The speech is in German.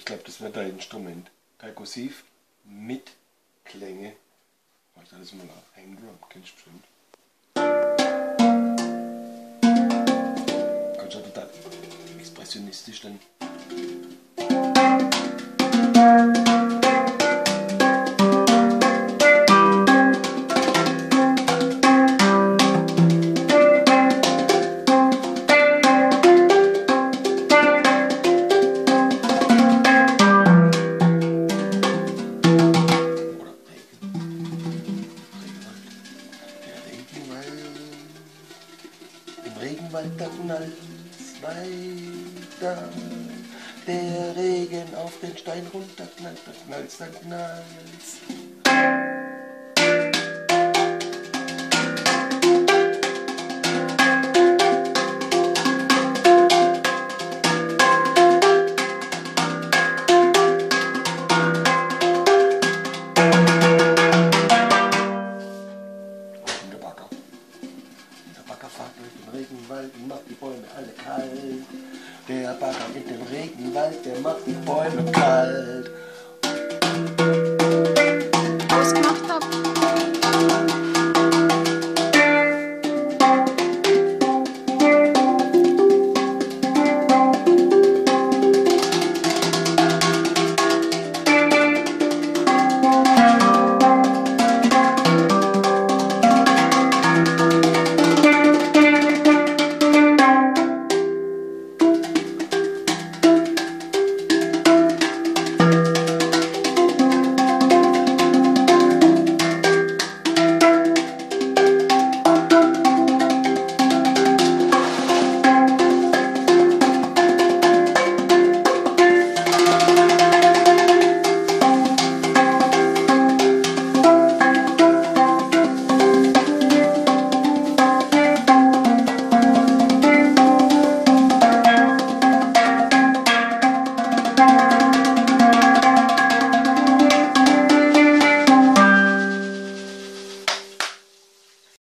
Ich glaube, das wird dein Instrument. Perkussiv mit Klänge. Mach ich alles mal nach. Hangdrum, kennst du bestimmt. Kannst du total expressionistisch dann. Im Regenwald da knallt's weiter. Der Regen auf den Stein runter knallt, da knallt's, da knallt's. Bagger fährt durch den Regenwald und macht die Bäume alle kalt. Der Bagger in dem Regenwald, der macht die Bäume kalt.